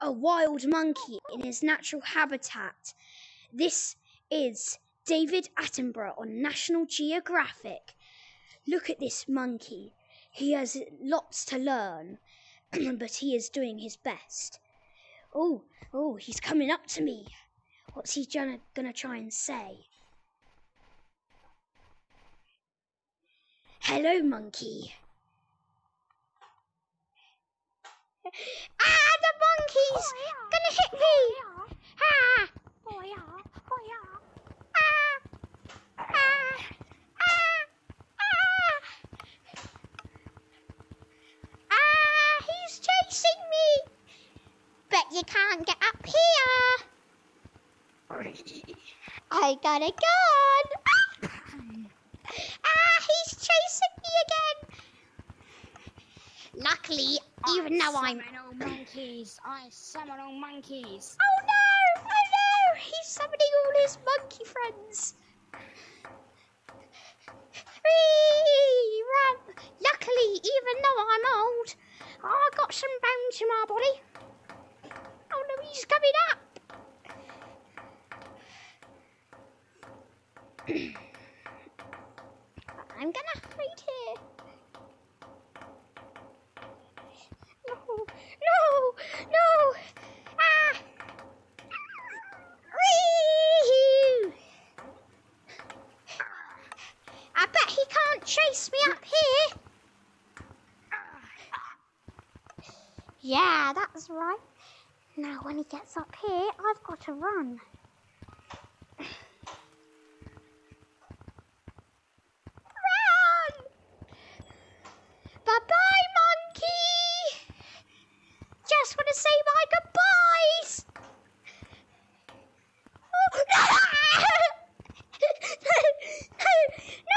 a wild monkey in his natural habitat. This is David Attenborough on National Geographic. Look at this monkey. He has lots to learn, but he is doing his best. Oh, oh, he's coming up to me. What's he gonna, gonna try and say? Hello, monkey. Ah, the monkey's gonna hit me! Ah! Ah! Ah! Ah! Ah! Ah! He's chasing me! But you can't get up here! I got a gun! Ah! He's chasing me again! Luckily, even though I'm. Monkeys. I summon all monkeys. Oh no! Oh no! He's summoning all his monkey friends! Whee! Run! Luckily, even though I'm old, I got some bones in my body. Oh no, he's coming up! I'm gonna hide here. No, no, no! Ah! Whee! I bet he can't chase me up here. Yeah, that's right. Now, when he gets up here, I've got to run. Run! Bye bye, monkey! Just want to say my goodbyes! Oh, no!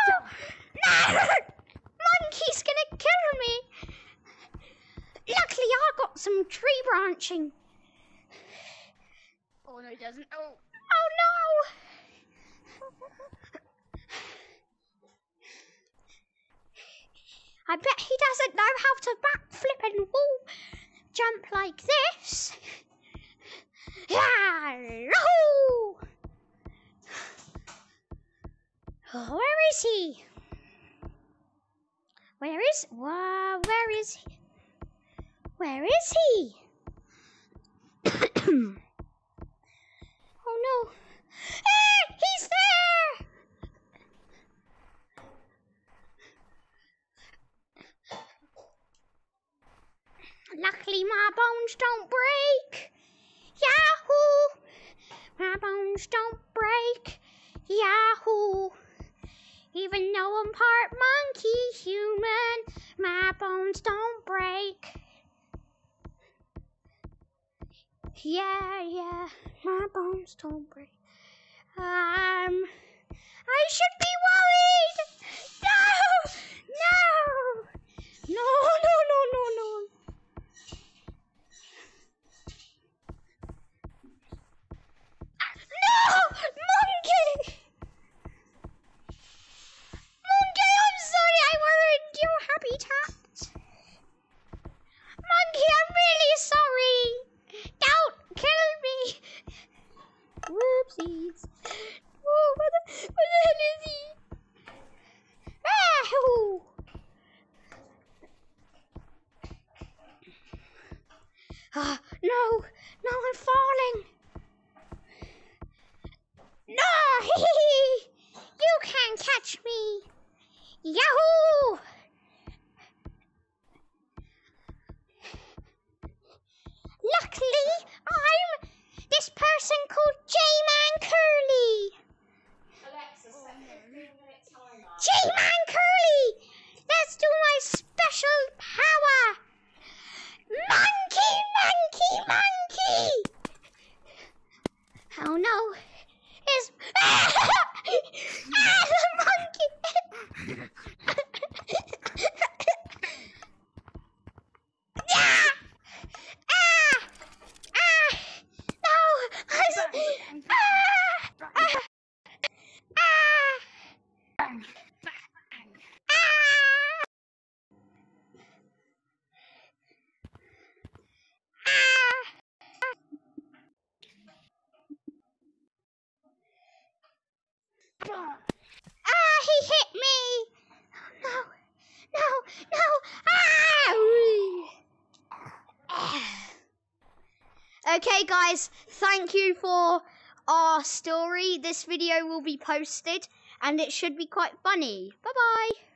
no! No! Monkey's gonna kill me! Luckily, I got some tree branching. Oh no, he doesn't. Oh. Oh no! I bet he doesn't know how to backflip and wall jump like this. Yahoo! Where is he? Where is wha- where is he? Where is he? oh no. Ah, he's there! Luckily, my bones don't break. Yahoo! My bones don't break. Yahoo! Even though I'm part monkey human, my bones don't break. Yeah, yeah, my bones don't break. Um, I should be worried. No, no, no, no, no, no, no. No, monkey. Monkey, I'm sorry I ruined your habitat. Monkey, I'm really sorry. Don't kill me. Whoopsies. Oh, what the, what the hell is he? Ah, ooh. Ah, no, no, I'm falling. No, you can't catch me. Yahoo! Luckily, I'm this person called J-Man Curly. J-Man Curly! Let's do my special power! Monkey, monkey, monkey! Oh no! It's ah, the monkey! Ah, he hit me! No, no, no! Ah! Okay, guys, thank you for our story. This video will be posted and it should be quite funny. Bye bye.